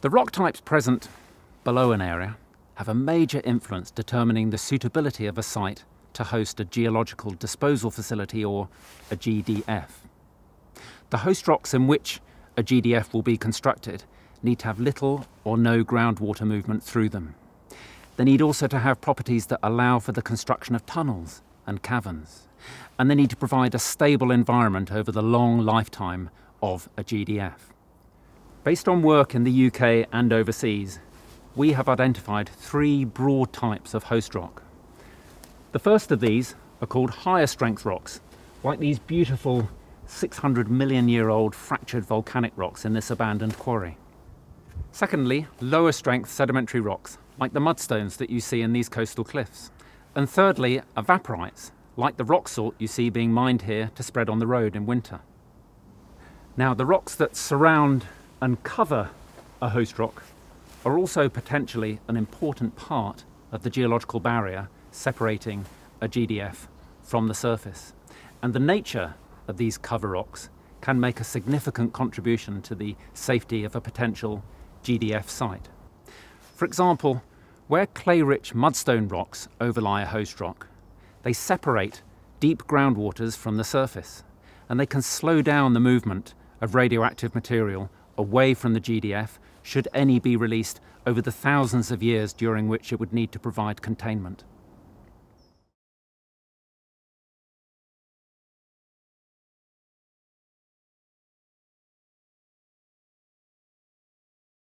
The rock types present below an area have a major influence determining the suitability of a site to host a geological disposal facility or a GDF. The host rocks in which a GDF will be constructed need to have little or no groundwater movement through them. They need also to have properties that allow for the construction of tunnels and caverns. And they need to provide a stable environment over the long lifetime of a GDF. Based on work in the UK and overseas, we have identified three broad types of host rock. The first of these are called higher strength rocks, like these beautiful 600 million year old fractured volcanic rocks in this abandoned quarry. Secondly, lower strength sedimentary rocks, like the mudstones that you see in these coastal cliffs. And thirdly, evaporites, like the rock salt you see being mined here to spread on the road in winter. Now, the rocks that surround and cover a host rock are also potentially an important part of the geological barrier separating a GDF from the surface. And the nature of these cover rocks can make a significant contribution to the safety of a potential GDF site. For example, where clay-rich mudstone rocks overlie a host rock, they separate deep groundwaters from the surface, and they can slow down the movement of radioactive material away from the GDF should any be released over the thousands of years during which it would need to provide containment.